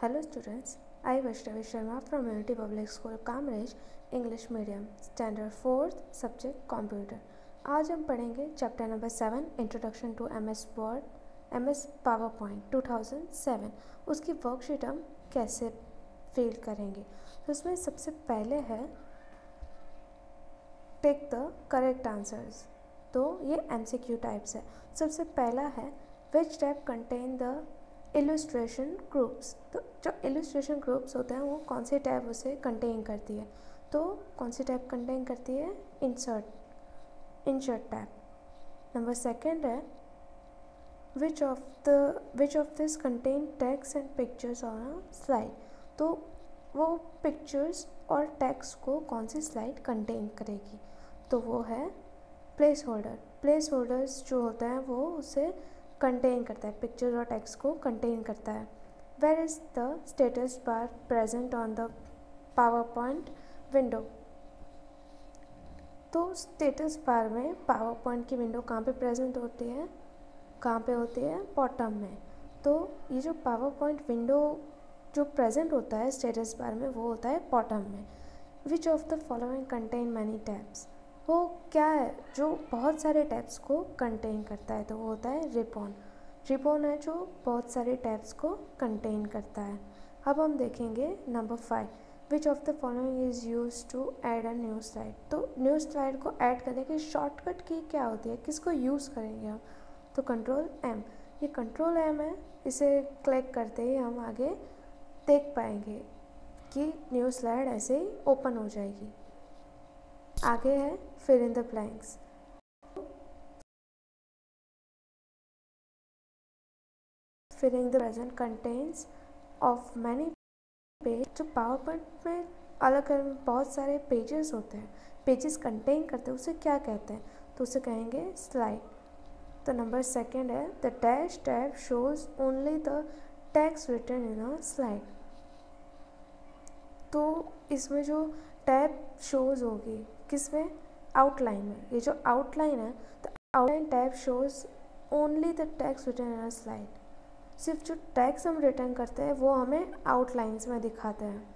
Hello students, I Vaishnavi Sharma from Unity Public School Kamrej English Medium Standard 4th Subject Computer. आज हम पढ़ेंगे chapter number seven introduction to M S word M S PowerPoint two thousand seven उसकी worksheet हम कैसे fill करेंगे? तो उसमें सबसे पहले है टेक द करेक्ट आंसर्स तो ये एम सी क्यू टाइप्स है। सबसे पहला है which type contain the illustration groups तो जो इलस्ट्रेशन ग्रुप्स होते हैं, वो कौन से टैब उसे कंटेन करती है? तो कौन सी टैब कंटेन करती है? Insert insert tab number second है which of the which of this contain text and pictures on a slide तो वो पिक्चर्स और टेक्स को कौन सी स्लाइड कंटेन करेगी? तो वो है प्लेस होल्डर प्लेस होल्डर्स जो होते हैं, वो उसे कंटेन करता है पिक्चर और टेक्स्ट को कंटेन करता है। Where is the status bar present on the PowerPoint window तो स्टेटस बार में पावर पॉइंट की विंडो कहाँ पे प्रेजेंट होती है? कहाँ पे होती है? बॉटम में। तो ये जो पावर पॉइंट विंडो जो प्रेजेंट होता है स्टेटस बार में, वो होता है बॉटम में। Which of the following contain many tabs वो क्या है? जो बहुत सारे टैब्स को कंटेन करता है तो वो होता है रिपोन रिपोन है जो बहुत सारे टैब्स को कंटेन करता है। अब हम देखेंगे number five which of the following is use to add a new slide तो न्यू स्लाइड को ऐड करने की शॉर्टकट की क्या होती है? किसको यूज़ करेंगे हम? तो कंट्रोल एम ये कंट्रोल एम है, इसे क्लिक करते ही हम आगे देख पाएँगे कि न्यू स्लाइड ऐसे ही ओपन हो जाएगी। आगे है, फिर in the blanks. Filling the present contains of many page जो पावर पॉइंट में अलग अलग बहुत सारे पेजेस होते हैं। पेजेस कंटेन करते हैं, उसे क्या कहते हैं? तो उसे कहेंगे स्लाइड तो नंबर सेकंड है the dash tab shows only the text written in a slide तो इसमें जो टैब शोज़ होगी किसमें? आउटलाइन में। ये जो आउटलाइन है तो outline tab shows only the text written in slide सिर्फ़ जो टैक्स हम रिटर्न करते हैं, वो हमें आउटलाइंस में दिखाते हैं।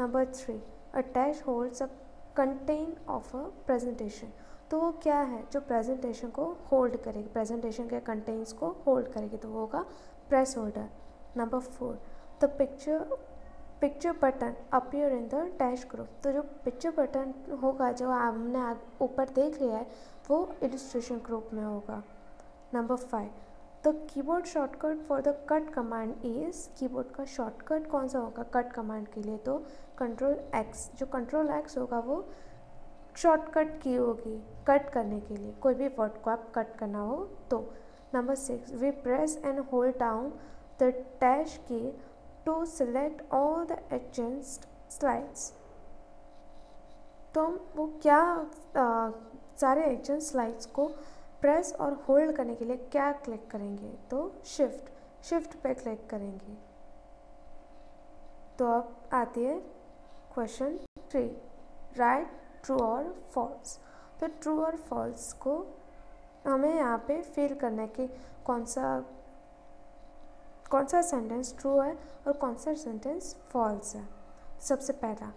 Number three a dash holds a content of a presentation तो वो क्या है? जो प्रेजेंटेशन को होल्ड करेगी। प्रेजेंटेशन के कंटेंट्स को होल्ड करेगी तो वो होगा placeholder number four the picture picture button appear in the dash group तो जो पिक्चर बटन होगा, जो हमने ऊपर देख लिया है, वो इलिस्ट्रेशन ग्रुप में होगा। Number five the keyboard shortcut for the cut command is keyboard का शॉर्टकट कौन सा होगा कट कमांड के लिए? तो कंट्रोल एक्स जो कंट्रोल एक्स होगा वो शॉर्टकट की होगी कट करने के लिए। कोई भी वर्ड को आप कट करना हो तो। Number six we press and hold down the dash key to select all the adjacent slides. तो हम वो क्या आ, सारे एडजेंट स्लाइड्स को प्रेस और होल्ड करने के लिए क्या क्लिक करेंगे? तो शिफ्ट शिफ्ट पे क्लिक करेंगे। तो अब आती है क्वेश्चन थ्री राइट ट्रू और फॉल्स तो ट्रू और फॉल्स को हमें यहाँ पे फिल करना है कि कौन सा कौन सा सेंटेंस ट्रू है और कौन सा सेंटेंस फॉल्स है? सबसे पहला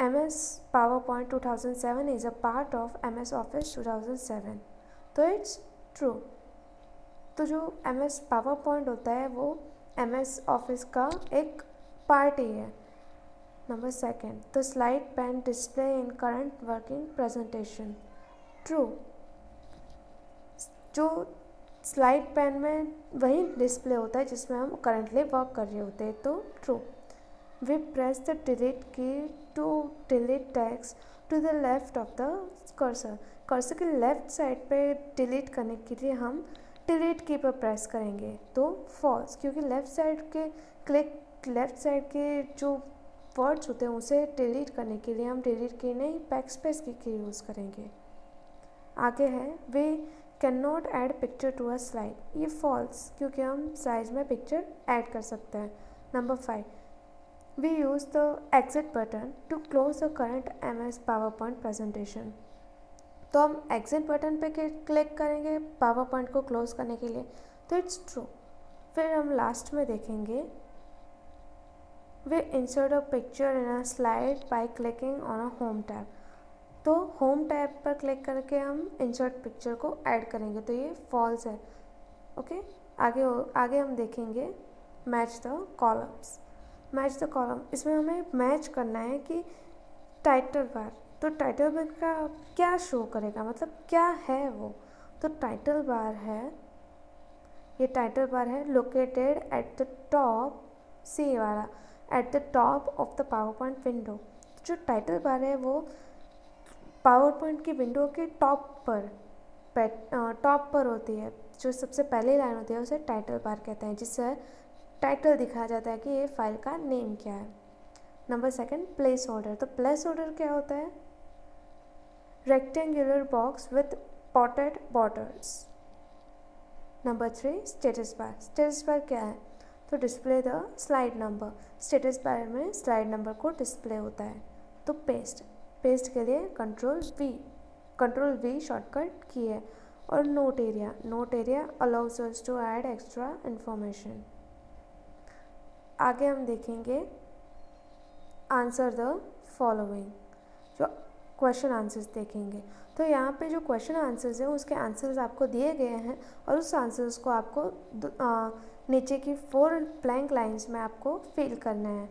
M S PowerPoint two thousand seven is a part of M S office two thousand seven तो इट्स ट्रू तो जो एम एस पावर पॉइंट होता है, वो एम एस ऑफ़िस का एक पार्ट ही है. Number second the slide pane display in current working presentation true जो स्लाइड पेन में वही डिस्प्ले होता है जिसमें हम करंटली वर्क कर रहे होते हैं तो true we press the delete key to delete text to the left of the cursor cursor के लेफ़्ट साइड पे डिलीट करने के लिए हम डिलीट की पर प्रेस करेंगे तो फॉल्स क्योंकि लेफ़्ट साइड के क्लिक लेफ़्ट साइड के जो वर्ड्स होते हैं उसे डिलीट करने के लिए हम डिलीट की नहीं बैक स्पेस की, यूज़ करेंगे. आगे है we can not add picture to a slide ये फॉल्स क्योंकि हम साइज़ में पिक्चर ऐड कर सकते हैं. Number five we use the exit button to close the current M S PowerPoint presentation तो हम एग्जिट बटन पे क्लिक करेंगे पावर पॉइंट को क्लोज करने के लिए. तो इट्स ट्रू फिर हम लास्ट में देखेंगे. We insert a picture in a slide by clicking on a home tab तो होम टैब पर क्लिक करके हम इंसर्ट पिक्चर को ऐड करेंगे। तो ये फॉल्स है। ओके आगे आगे हम देखेंगे। Match the columns match the column इसमें हमें मैच करना है कि टाइटल बार तो टाइटल बार का क्या शो करेगा? मतलब क्या है वो? तो टाइटल बार है, ये टाइटल बार है लोकेटेड एट द टॉप सी वाला at the top of the PowerPoint window जो टाइटल बार है वो पावर पॉइंट की विंडो के टॉप पर टॉप पर होती है, जो सबसे पहले लाइन होती है, उसे टाइटल बार कहते हैं, जिससे टाइटल दिखाया जाता है कि ये फ़ाइल का नेम क्या है। Number second, placeholder. तो प्लेस ऑर्डर क्या होता है? Rectangular box with dotted borders. Number three, status bar. Status bar क्या है? तो display the slide number. Status bar में स्लाइड नंबर को डिस्प्ले होता है। तो पेस्ट। पेस्ट के लिए control V control V shortcut key है और note area note area allows us to add extra information आगे हम देखेंगे आंसर द फॉलोइंग जो क्वेश्चन आंसर्स देखेंगे। तो यहाँ पे जो क्वेश्चन आंसर्स हैं उसके आंसर्स आपको दिए गए हैं और उस आंसर्स को आपको आ, नीचे की फोर ब्लैंक लाइंस में आपको फिल करना है।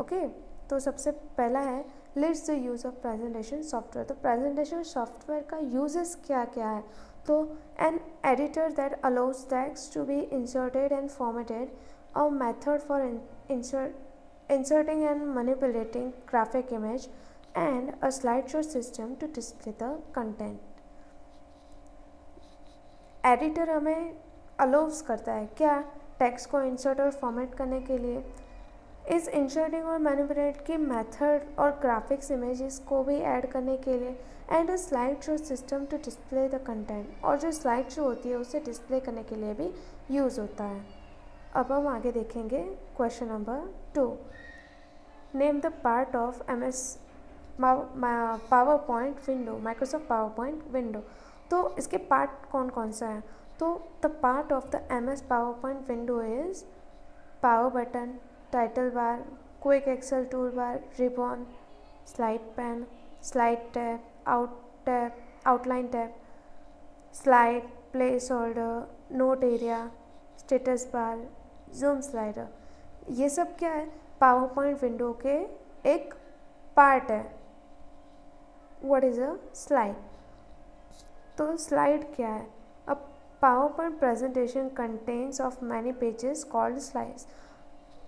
ओके तो सबसे पहला है list the use of presentation software तो प्रेजेंटेशन सॉफ्टवेयर का यूजेस क्या क्या है? तो an editor that allows text to be inserted and formatted a method for insert, inserting and manipulating graphic image and a slideshow system to display the content. Editor हमें allows करता है क्या? Text को insert और format करने के लिए। इस इंसर्टिंग और मैनिपुलेट की मेथड और ग्राफिक्स इमेजेस को भी ऐड करने के लिए and a slide show system to display the content और जो स्लाइड शो होती है, उसे डिस्प्ले करने के लिए भी यूज़ होता है। अब हम आगे देखेंगे question number two name the part of M S PowerPoint window Microsoft PowerPoint window तो इसके पार्ट कौन कौन सा है? तो the part of the M S PowerPoint window is power button title bar quick access toolbar ribbon slide pane slide tab out tab outline tab slide placeholder note area status bar zoom slider ये सब क्या है? Power point window के एक part है। What is a slide तो slide क्या है? अब PowerPoint presentation contents of many pages called slides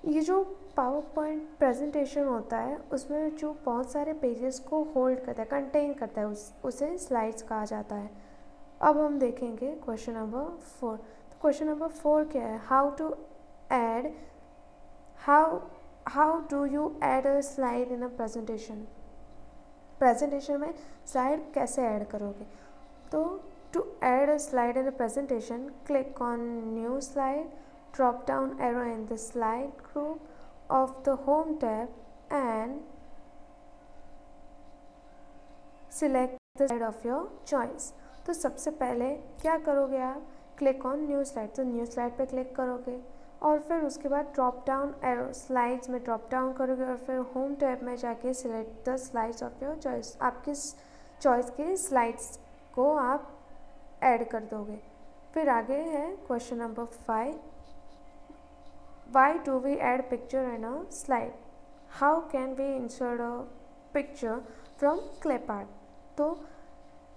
ये जो पावर पॉइंट प्रेजेंटेशन होता है, उसमें जो बहुत सारे पेजेस को होल्ड करता है कंटेन करता है, उस, उसे स्लाइड्स कहा जाता है। अब हम देखेंगे क्वेश्चन नंबर फोर तो क्वेश्चन नंबर फोर क्या है? How to add how how do you add a slide in a presentation? Presentation में स्लाइड कैसे ऐड करोगे? तो to add a slide in a presentation, click on new slide. Drop down arrow in the slide group of the home tab and select the slide of your choice. तो सबसे पहले क्या करोगे आप? Click on new slide तो new slide पे click करोगे और फिर उसके बाद ड्रॉप डाउन एरो स्लाइड्स में ड्रॉप डाउन करोगे और फिर होम टैब में जाके select the slides of your choice आपकी चॉइस के स्लाइड्स को आप ऐड कर दोगे। फिर आगे है question number five why do we add picture in a slide how can we insert a picture from clip art तो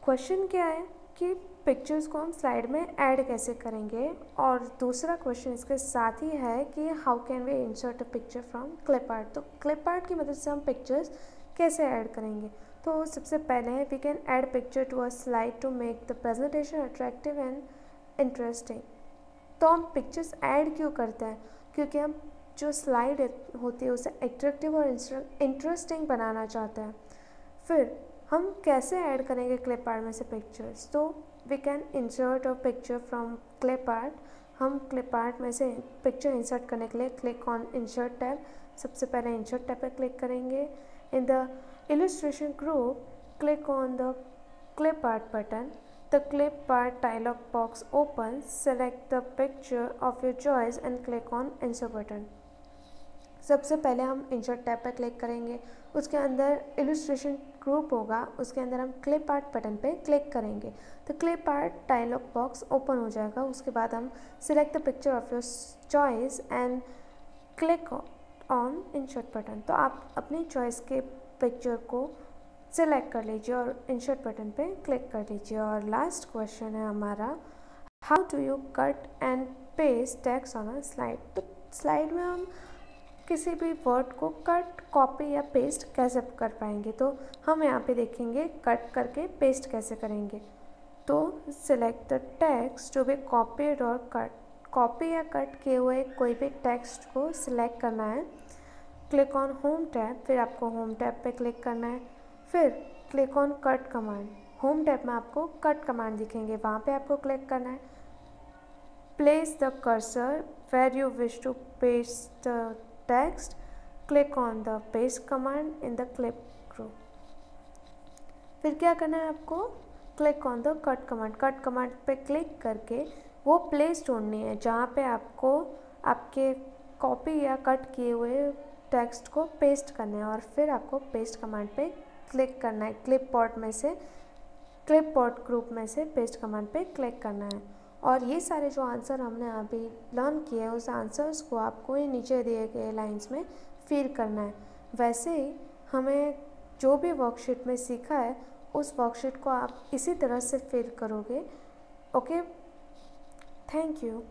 क्वेश्चन क्या है कि पिक्चर्स को हम स्लाइड में ऐड कैसे करेंगे? और दूसरा क्वेश्चन इसके साथ ही है कि how can we insert a picture from clip art तो क्लिप आर्ट की मदद से हम पिक्चर्स कैसे ऐड करेंगे? तो सबसे पहले we can add picture to a slide to make the presentation attractive and interesting तो हम पिक्चर्स ऐड क्यों करते हैं? क्योंकि हम जो स्लाइड होती है, उसे अट्रैक्टिव और इंटरेस्टिंग बनाना चाहते हैं। फिर हम कैसे ऐड करेंगे क्लिप आर्ट में से पिक्चर्स तो we can insert a picture from clip art हम क्लिप आर्ट में से पिक्चर इंसर्ट करने के लिए क्लिक ऑन इंसर्ट टैब सबसे पहले इंसर्ट टैब पर क्लिक करेंगे। In the illustration group click on the clip art button the clip art dialog box opens, select the picture of your choice and click on insert button. सबसे पहले हम insert tab पर click करेंगे। उसके अंदर illustration group होगा। उसके अंदर हम क्लिप आर्ट बटन पे क्लिक करेंगे। तो clip art dialog box open हो जाएगा। उसके बाद हम select the picture of your choice and click on insert button तो आप अपनी चॉइस के पिक्चर को सिलेक्ट कर लीजिए और इंसर्ट बटन पे क्लिक कर लीजिए। और लास्ट क्वेश्चन है हमारा how do you cut and paste text on a slide तो स्लाइड में हम किसी भी वर्ड को कट कॉपी या पेस्ट कैसे कर पाएँगे? तो हम यहाँ पे देखेंगे कट करके पेस्ट कैसे करेंगे। तो select the text to be copied और कट कॉपी या कट किए हुए कोई भी टेक्स्ट को सिलेक्ट करना है। क्लिक ऑन होम टैब फिर आपको होम टैब पे क्लिक करना है। फिर click on cut command home tab में आपको कट कमांड दिखेंगे। वहाँ पे आपको क्लिक करना है। Place the cursor where you wish to paste the text click on the paste command in the clip group फिर क्या करना है आपको? Click on the cut command cut command पे क्लिक करके वो प्लेस ढूंढनी है, जहाँ पे आपको आपके कॉपी या कट किए हुए टेक्स्ट को पेस्ट करना है और फिर आपको पेस्ट कमांड पे क्लिक करना है क्लिप पॉट में से क्लिप पॉट ग्रुप में से पेस्ट कमांड पे क्लिक करना है। और ये सारे जो आंसर हमने अभी लर्न किए उस आंसर्स को आपको ये नीचे दिए गए लाइंस में फिल करना है। वैसे ही हमें जो भी वर्कशीट में सीखा है, उस वर्कशीट को आप इसी तरह से फिल करोगे। Okay thank you